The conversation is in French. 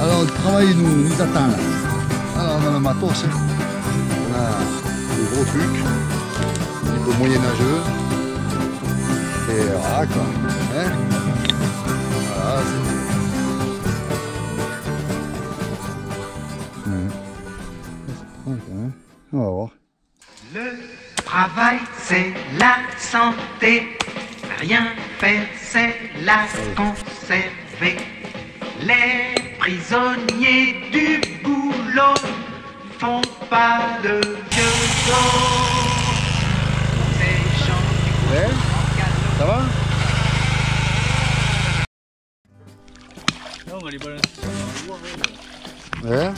travail nous, nous attend là. Alors on a le matos, hein. on a des gros trucs, un petit peu moyenâgeux. Et voilà quoi. Hein? Voilà, Ouais. Ouais, On va voir. Le travail, c'est la santé. Rien faire, c'est la conserver. Les prisonniers du boulot font pas de vieux dos. Ces gens qui Ouais, ça va? Non, on va les balancer sur le bois, ouais.